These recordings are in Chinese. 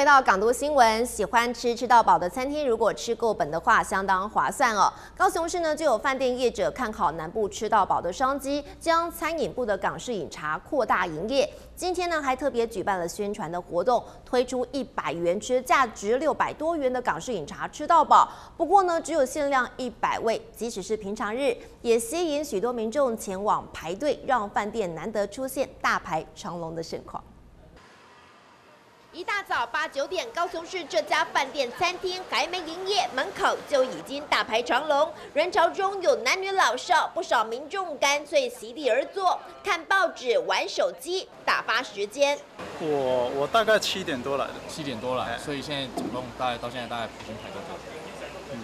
回到港都新闻。喜欢吃吃到饱的餐厅，如果吃够本的话，相当划算哦。高雄市呢就有饭店业者看好南部吃到饱的商机，将餐饮部的港式饮茶扩大营业。今天呢还特别举办了宣传的活动，推出一百元吃价值六百多元的港式饮茶吃到饱。不过呢只有限量一百位，即使是平常日，也吸引许多民众前往排队，让饭店难得出现大排长龙的盛况。一大早八九点，高雄市这家饭店餐厅还没营业，门口就已经大排长龙，人潮中有男女老少，不少民众干脆席地而坐，看报纸、玩手机，打发时间。我我大概七点多来的，七点多来，所以现在总共大概到现在大概已经排多久？嗯，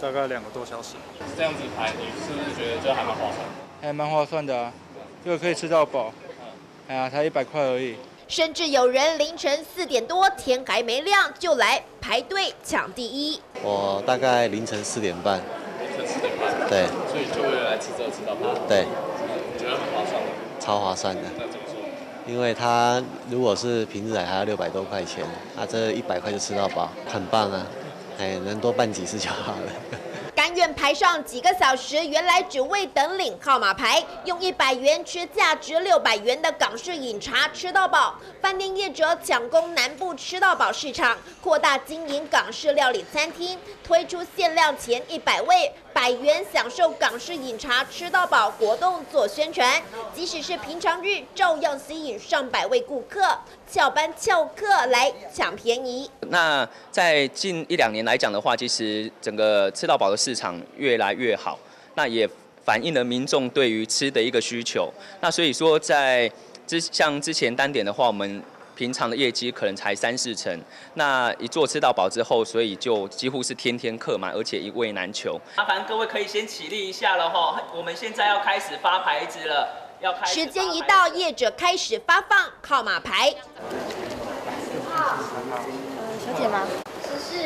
大概两个多小时。这样子排，你是不是觉得这还蛮划算？还蛮划算的啊，又可以吃到饱，哎呀，才一百块而已。甚至有人凌晨四点多，天还没亮就来排队抢第一。我大概凌晨四点半。凌晨四点半。对。所以就为了来吃这个吃到饱。对。觉得很划算吗？超划算的。那怎么说？因为它如果是平日来还要六百多块钱，那这一百块就吃到饱，很棒啊！哎，能多办几次就好了。甘愿排上几个小时，原来只为等领号码牌，用一百元吃价值六百元的港式饮茶吃到饱。饭店业者抢攻南部吃到饱市场，扩大经营港式料理餐厅，推出限量前一百位百元享受港式饮茶吃到饱活动做宣传。即使是平常日，照样吸引上百位顾客翘班翘课来抢便宜。那在近一两年来讲的话，其实整个吃到饱的市场越来越好，那也反映了民众对于吃的一个需求。那所以说，在之像之前单点的话，我们平常的业绩可能才三四成。那一做吃到饱之后，所以就几乎是天天客满，而且一位难求。麻烦各位可以先起立一下了哈，我们现在要开始发牌子了，要开。时间一到，业者开始发放号码牌。十号，呃，小姐吗？十四，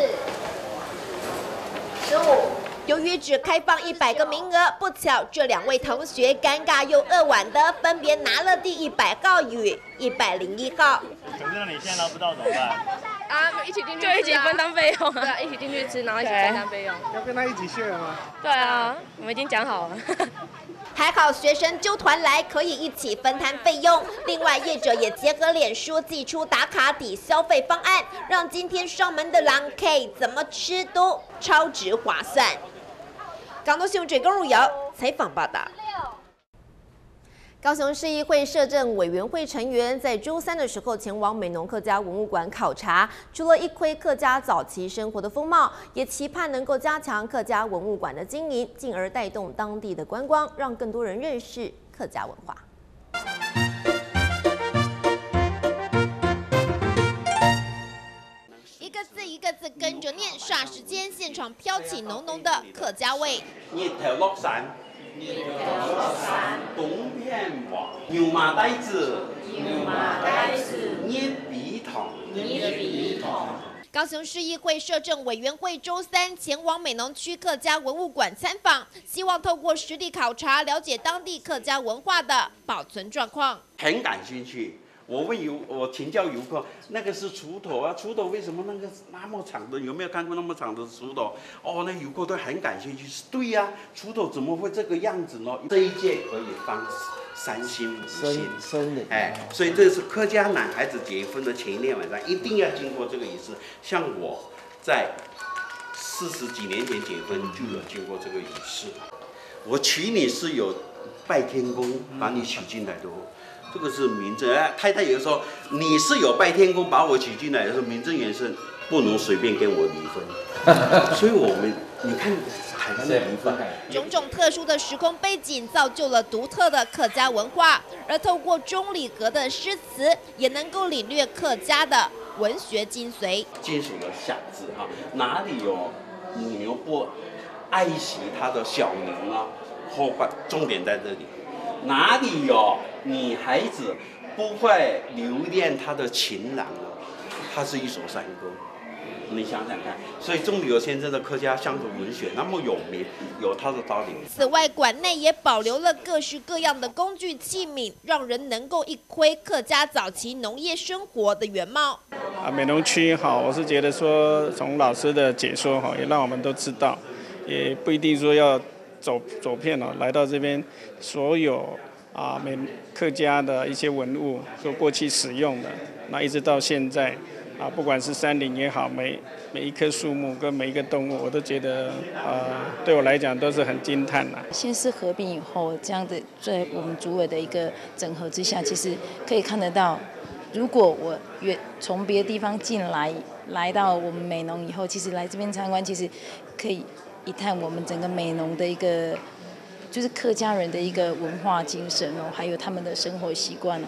十五。由于只开放一百个名额，不巧这两位同学尴尬又扼腕的分别拿了第一百号与一百零一号。可是你现在拿不到怎么办？啊，一起进去就一起分担费用啊！对，一起进去吃，然后一起分担费用。要跟他一起去了吗？对啊，我们已经讲好了。还好学生纠团来，可以一起分摊费用。另外业者也结合脸书寄出打卡抵消费方案，让今天上门的狼 K 怎么吃都超值划算。港东新闻追公入瑶采访报道。高雄市议会社政委员会成员在周三的时候前往美浓客家文物馆考察，除了一窥客家早期生活的风貌，也期盼能够加强客家文物馆的经营，进而带动当地的观光，让更多人认识客家文化。霎时间现场飘起浓浓的客家味。日头落山，日头落山，东边望，牛马呆子，牛马呆子，捏鼻糖，捏鼻糖。高雄市议会社政委员会周三前往美浓区客家文物馆参访，希望透过实地考察，了解当地客家文化的保存状况。很感兴趣。我问游，我请教游客，那个是锄头啊，锄头为什么那个那么长的？有没有看过那么长的锄头？哦，那游客都很感兴趣。对呀，锄头怎么会这个样子呢？这一届可以放三星五星，生的，哎，所以这是客家男孩子结婚的前一天晚上一定要经过这个仪式。像我在四十几年前结婚就有经过这个仪式。我娶你是有拜天公把你娶进来的。这个是名正哎，太太也说你是有拜天公把我娶进来的，是名正言顺，不能随便跟我离婚。所以我们你看台湾的离婚，种种特殊的时空背景造就了独特的客家文化，而透过钟礼格的诗词，也能够领略客家的文学精髓。金属的下字哈，哪里有母牛不爱惜它的小牛呢？后半重点在这里，哪里有？女孩子不会留恋她的情郎呢，它是一首山歌。你想想看，所以钟理和先生的客家乡土文学那么有名，有他的道理。此外，馆内也保留了各式各样的工具器皿，让人能够一窥客家早期农业生活的原貌。啊，美容区好，我是觉得说从老师的解说哈，也让我们都知道，也不一定说要走走遍了，来到这边所有啊美客家的一些文物，说过去使用的，那一直到现在。啊，不管是山林也好，每每一棵树木跟每一个动物，我都觉得，呃，对我来讲都是很惊叹呐。先是合并以后，这样的在我们组委的一个整合之下，其实可以看得到，如果我远从别的地方进来，来到我们美农以后，其实来这边参观，其实可以一探我们整个美农的一个，就是客家人的一个文化精神哦，还有他们的生活习惯哦。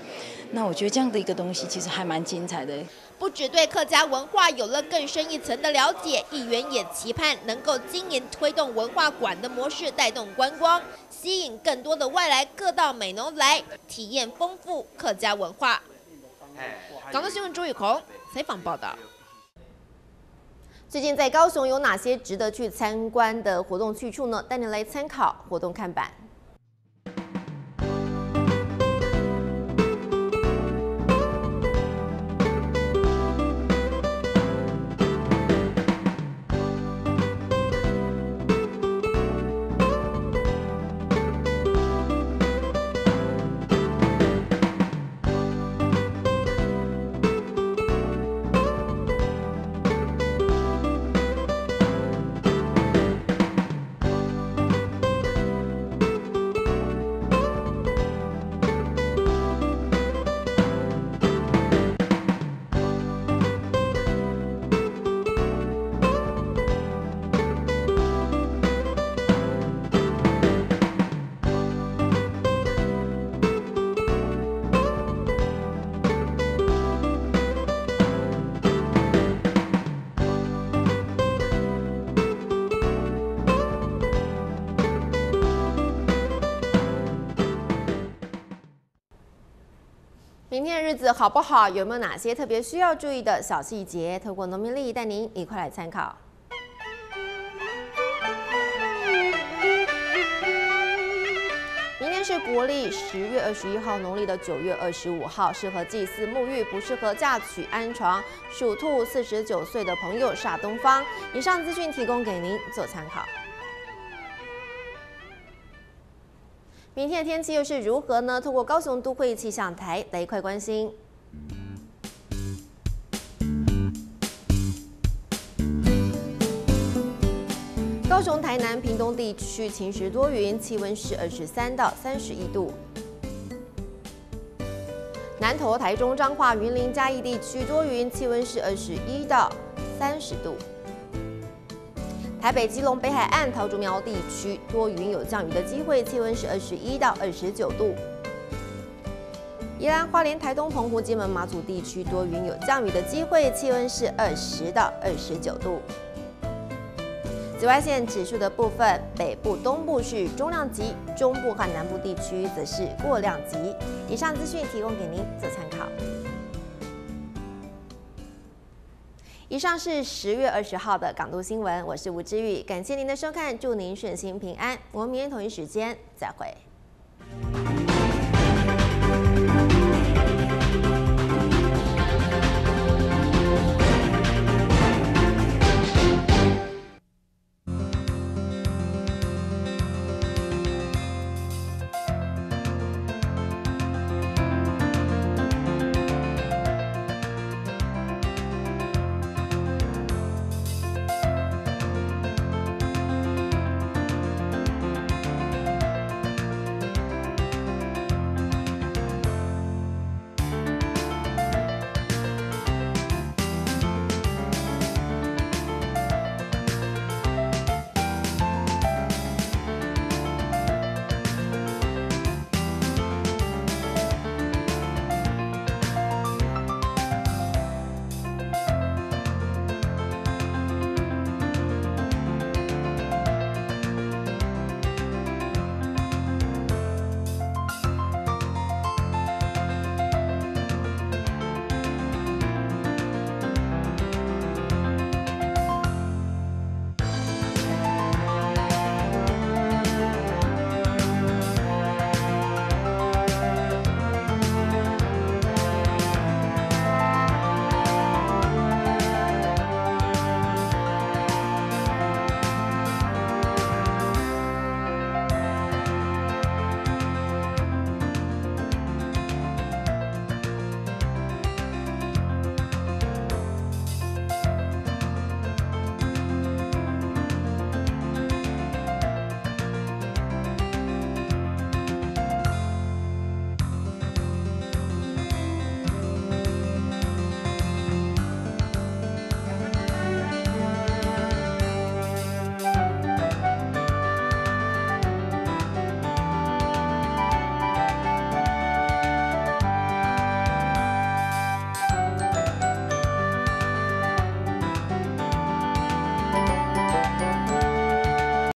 那我觉得这样的一个东西，其实还蛮精彩的。不只对客家文化有了更深一层的了解，议员也期盼能够今年推动文化馆的模式，带动观光，吸引更多的外来客到美浓来体验丰富客家文化。港澳新闻朱宇红采访报道。最近在高雄有哪些值得去参观的活动去处呢？带你来参考活动看板。明天的日子好不好？有没有哪些特别需要注意的小细节？透过农民力带您一块来参考。明天是国历十月二十一号，农历的九月二十五号，适合祭祀沐浴，不适合嫁娶安床。属兔四十九岁的朋友煞东方。以上资讯提供给您做参考。明天的天气又是如何呢？透过高雄都会气象台来一块关心。高雄、台南、屏东地区晴时多云，气温是二十三到三十一度。南投、台中、彰化、云林、嘉义地区多云，气温是二十一到三十度。台北、基隆、北海岸、桃竹苗地区多云有降雨的机会，气温是二十一到二十九度。宜兰花莲、台东、澎湖、金门、马祖地区多云有降雨的机会，气温是二十到二十九度。紫外线指数的部分，北部、东部是中量级，中部和南部地区则是过量级。以上资讯提供给您做参考。以上是十月二十号的港都新闻，我是吴之玉，感谢您的收看，祝您顺心平安，我们明天同一时间再会。